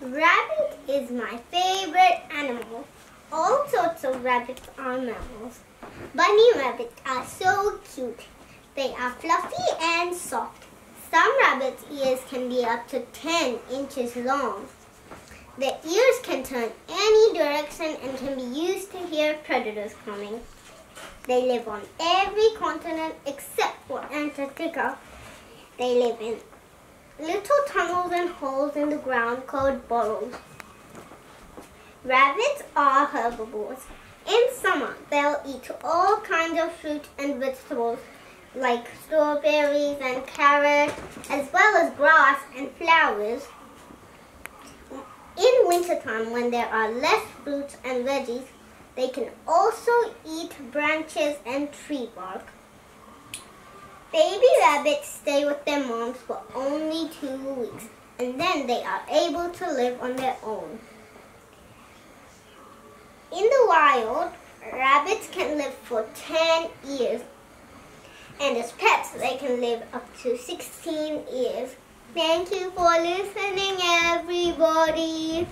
Rabbit is my favorite animal. All sorts of rabbits are mammals. Bunny rabbits are so cute. They are fluffy and soft. Some rabbits' ears can be up to 10 inches long. The ears can turn any direction and can be used to hear predators coming. They live on every continent except for Antarctica. They live in little tunnels and holes in the ground called burrows. Rabbits are herbivores. In summer, they'll eat all kinds of fruit and vegetables like strawberries and carrots, as well as grass and flowers. In wintertime, when there are less fruits and veggies, they can also eat branches and tree bark. Baby rabbits stay with their moms for only two weeks, and then they are able to live on their own. In the wild, rabbits can live for 10 years, and as pets, they can live up to 16 years. Thank you for listening, everybody.